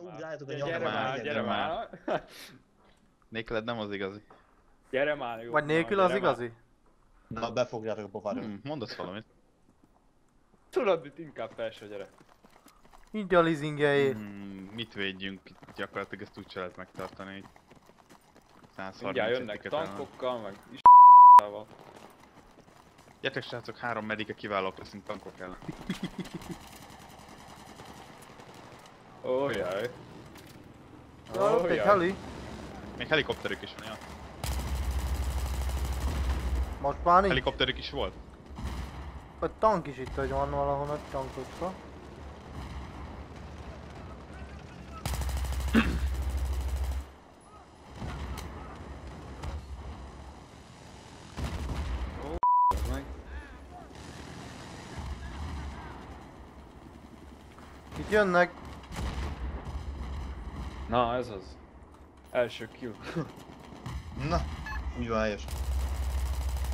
Úgy álljátok a Gyere már, gyere már. Nélküled nem az igazi. Gyere már, jó. Vagy nélkül az igazi? Na, befogjátok a pofára. Hmm, mondasz valamit. Tudod, mit inkább felső gyere. Így a leasingeljé. Hmm, mit védjünk? Itt Gyakorlatilag ezt úgy se lehet megtartani. így. 130 Mindjárt jönnek tankokkal, meg is Gyertek srácok, három medike kiválók leszünk tankok ellen. Ó, jaj. Na, ott egy jaj. heli. Még helikopterük is van, ja. Most már nincs. Helikopterük is volt? A tank is itt, hogy van valahol nagy tankocska. Ez meg. Itt jönnek. Na, ez az. Első kill. Na, úgy van helyes.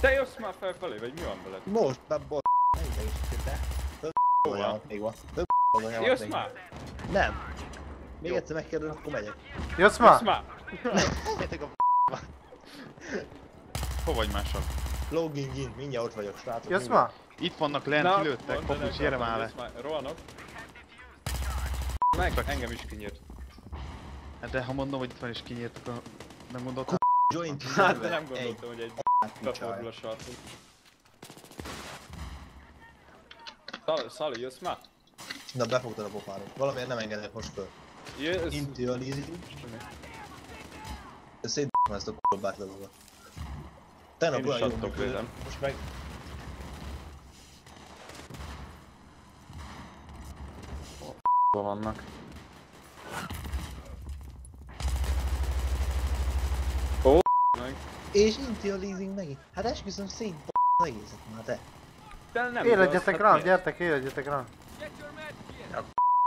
Te jössz már felfelé, vagy mi van veled? Most, be bol... Ne idegesíts, te. Több olyan még van. Jössz már! Nem. Még egyszer megkérdezem, akkor megyek. Jössz Jössz már? már! Menjetek a Hol vagy másabb? logging in, mindjárt ott vagyok, srácok. Jössz már? Itt vannak lent, kilőttek, nem gyere már le. már. Rohanok. Meg, engem is kinyírt. Hát de ha mondom, hogy itt van és kinyírt, akkor nem mondod? Joint Hát de nem gondoltam, hogy egy befordul a sarkon. Szali, Szali, jössz már? Na, befogtad a pofára. Valamiért nem engedek most föl. Jössz. Intializing. Szét ezt a k***bát lezogva. Tegnap is olyan jó most meg... vannak? Ó, meg. És Intializing megint. Hát esküszöm szét az egészet már te. De nem Éledjetek rám, hát gyertek, éledjetek rám.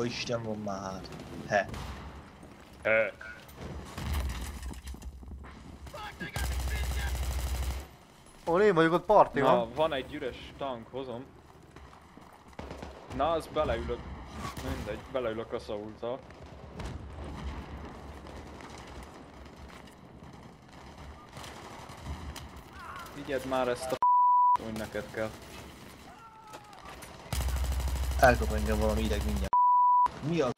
Ó, Isten van már. He. Ö, Hol én vagyok, ott parti Na, van. van egy üres tank, hozom. Na, az beleülök. Mindegy, beleülök a szaultal. Vigyed már ezt a hogy neked kell. Elkap engem valami ideg mindjárt. Mi a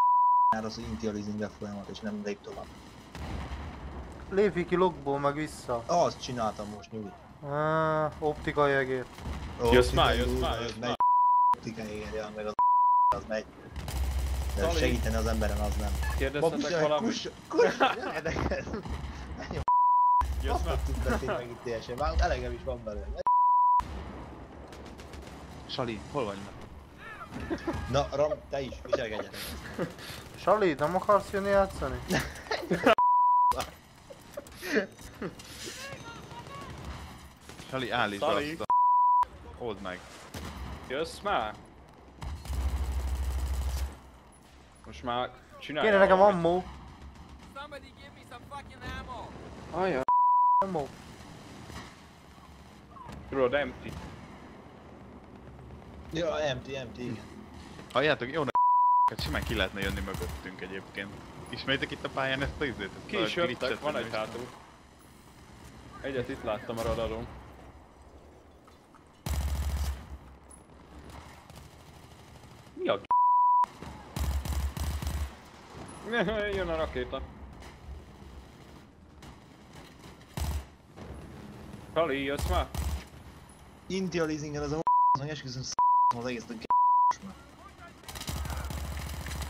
már az, hogy Intializing folyamat és nem lép tovább. Lépj ki logból, meg vissza. Azt csináltam most nyugi. Ah, optikai egér. Jössz már, jössz már, az jössz már. Optikai egér, meg az az megy. De Zali. segíteni az emberen az nem. Kérdeztetek valamit? kuss, kuss, nem érdekel. Jössz Azt már? tud beszélni meg itt teljesen. Már elegem is van belőle. Sali, hol vagy már? Na, Ram, te is, viselkedjetek. Sali, nem akarsz jönni játszani? Sali, állítsd azt a... Old meg. Jössz már? Most már csinálj Kéne nekem ammo. Somebody give me some fucking ammo! Ajaj. Ammo. Tudod, empty. Ja, empty, empty, igen. Halljátok, jó hát simán ki lehetne jönni mögöttünk egyébként. Ismeritek itt a pályán ezt a izét? Ki is jöttek, van egy hátul. Egyet itt láttam a radaron. Mi a Jön a rakéta. Kali, jössz már? Intializingen az a az esküszöm az egész a már.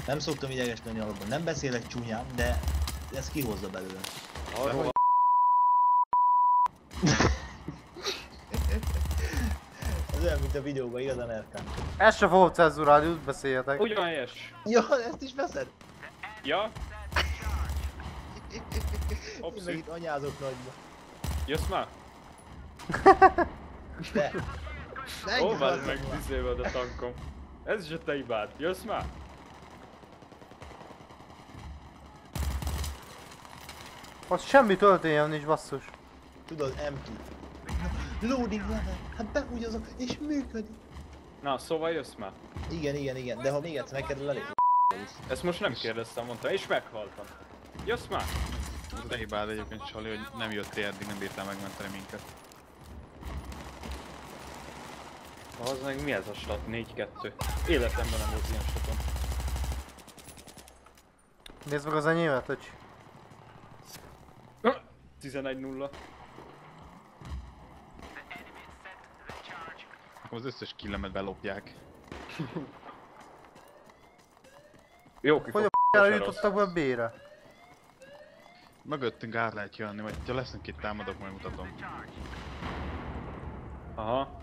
Nem szoktam ideges lenni alapban, nem beszélek csúnyán, de ez kihozza belőle. Arról Ez olyan, mint a videóban igazán elkán. Ezt se fogok cenzurálni, úgy beszéljetek. Ugyan helyes. Ja, ezt is veszed? Ja? Én meg Opszi. itt anyázok nagyba. Jössz már? De. Ne Ó, várj meg, már. diszélved a tankom. Ez is a te hibád. Jössz már? Ott semmi töltényem nincs basszus. Tudod, empty. Loading level. Hát behúgyozok, és működik. Na, szóval jössz már. Igen, igen, igen, de ha még egyszer megkérdez, elég. Ezt most nem kérdeztem, mondtam, és meghaltam. Jössz már? De hibád egyébként Sali, hogy nem jöttél eddig, nem bírtál megmenteni minket. Az meg mi ez a stat? 4-2. Életemben nem volt ilyen statom. Nézd meg az enyémet, öcs. 11-0. Akkor az összes killemet belopják. Jó, ki Hogy a rossz. jutottak be B-re? Mögöttünk át lehet jönni, vagy ha lesznek itt támadok, majd mutatom. Aha.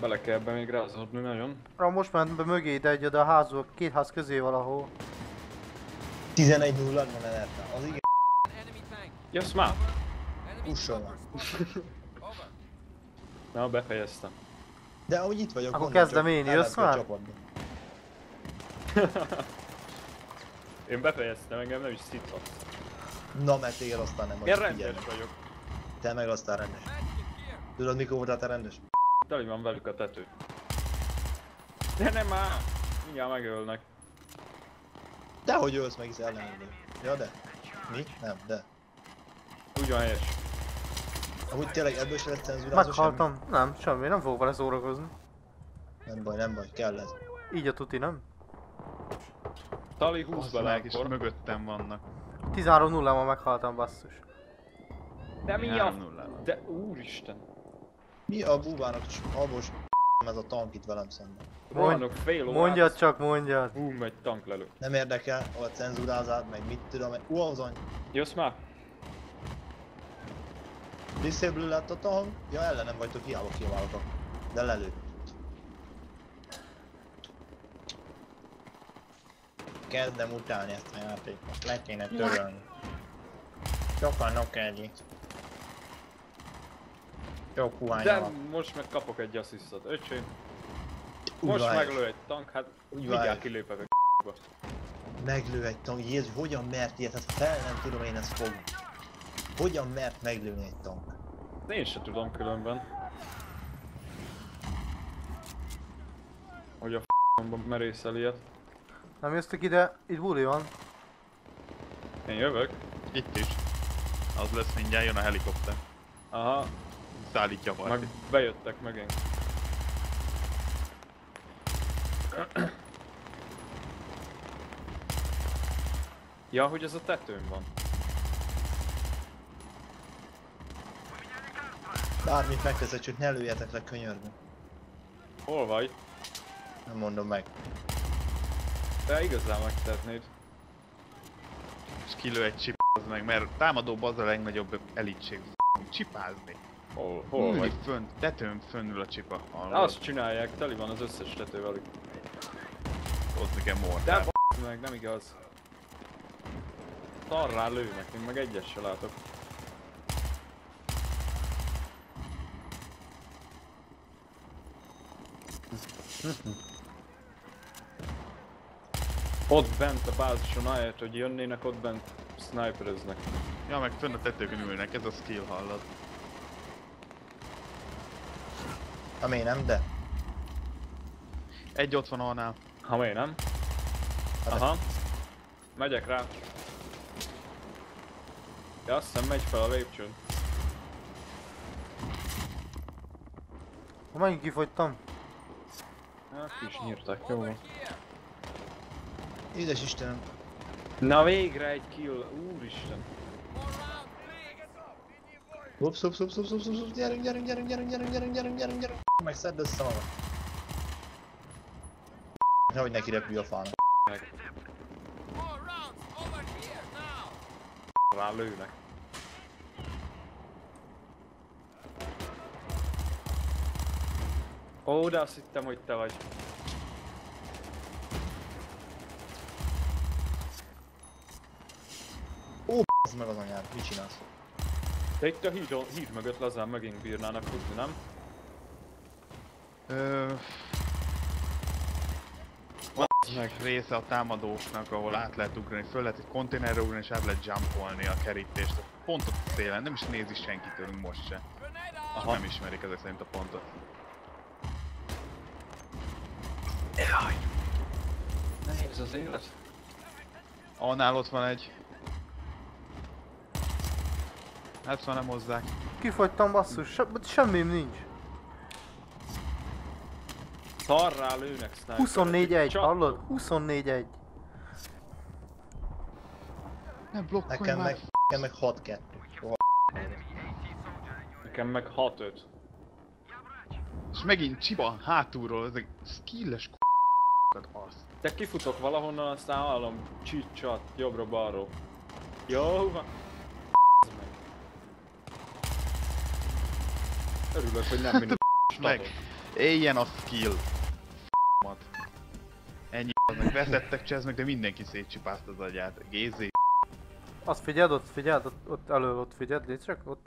Bele kell ebbe még rázódni nagyon. Ra most ment be mögé, de egy oda a házul, két ház közé valahol. 11 0 van elerte. Az igen. Enemy tank. Jössz már? Over. Na, befejeztem. De ahogy itt vagyok, Akkor kezdem én, jössz már? Én befejeztem, engem nem is szitvat. Na, mert téged aztán nem Én vagy rendes figyelni. vagyok. Te meg aztán rendes. Tudod mikor voltál te rendes? Teli van velük a tető. De nem már! Mindjárt megölnek. Dehogy ölsz meg, hiszen ellenedő. Ja, de. Mi? Nem, de. Úgy van helyes. Amúgy tényleg ebből se lesz cenzúrázó semmi? Meghaltam. Nem, semmi, nem fogok vele szórakozni. Nem baj, nem baj, kell ez. Így a tuti, nem? Tali 20 Az bele és mögöttem vannak. 13 0 ma meghaltam, basszus. De mi a... 3-0-ban. De úristen. Mi a búvának habos ez a tank itt velem szemben? Rohanok fél órát. Mondjad csak, mondjad. Hú, megy tanklelő. Nem érdekel, a cenzúrázát, meg mit tudom, meg uazony. Jössz már? Disable lett a tank, ja ellenem vagytok, hiába kiváltok. De lelő. Kezdem utálni ezt a játékot, le kéne törölni. Sokan nokedji. Jó kuhánya De van. most meg kapok egy asszisztot. Öcsém, most van, meglő egy tank, hát mindjárt kilépek a k***ba. Meglő egy tank, Jézus, hogyan mert ilyet? Hát fel nem tudom én ezt fogni. Hogyan mert meglőni egy tank? Én se tudom különben. Hogy a f***omba merészel ilyet. Nem jöttök ide? Itt buli van. Én jövök. Itt is. Az lesz mindjárt, jön a helikopter. Aha, Szállítja a meg bejöttek megint. Ja, hogy ez a tetőn van. Bármit megteszek, csak ne lőjetek le könyörgöm. Hol vagy? Nem mondom meg. Te igazán megtehetnéd. És kilő egy csip az meg, mert támadóban az a legnagyobb elítség. Csipázni. Hol, hol Ülni vagy? fönt, tetőn fönnül a csipa. Azt csinálják, teli van az összes tető velük. Ott nekem De mortál. b***d meg, nem igaz. Szarrá lőnek, én meg egyes se látok. Ott bent a bázison, ahelyett, hogy jönnének, ott bent snipereznek. Ja, meg fönn a tetőkön ülnek, ez a skill hallod. Amé nem, de. Egy ott van annál. Ha miért nem? Aha. Megyek rá. Ja, azt hiszem megy fel a lépcsőn. Ha megint kifogytam. Hát is nyírták, jó van. Édes Istenem. Na végre egy kill, úristen. Ups, ups, ups, ups, ups, ups, gyerünk, gyerünk, gyerünk, gyerünk, gyerünk, gyerünk, gyerünk, gyerünk, gyerünk. Meg szedd össze magad. Nehogy neki repülj a fának. Rá lőnek. Ó, de azt hittem, hogy te vagy. Ez meg az anyád, mit csinálsz? De itt a híd, híd mögött lazán megint bírnának futni, nem? Ö, Van egy része a támadóknak, ahol át lehet ugrani, föl lehet egy konténerre ugrani és át lehet jumpolni a kerítést. Pontot a szélen, nem is nézi senki tőlünk most se. Aha. Nem ismerik ezek szerint a pontot. Nehéz az élet. Annál ott van egy. Hát szóval nem hozzák. Kifogytam basszus, se, semmim nincs. Szarrá lőnek sniper. 24-1, Csak- hallod? 24-1. Nem blokkolj Nekem már! meg, nekem meg 6-2. Soha Nekem meg 6-5. És megint csiba hátulról, ezek skilles azt. De kifutok valahonnan, aztán hallom csicsat, jobbra-balról. Jó van. meg. Örülök, hogy nem mindig Meg. Éljen a skill. F***mat. Ennyi meg veszettek cseznek, de mindenki szétcsipázta az agyát. Gézé. Azt figyeld, ott figyeld, ott, ott elő, ott figyeld, légy csak, ott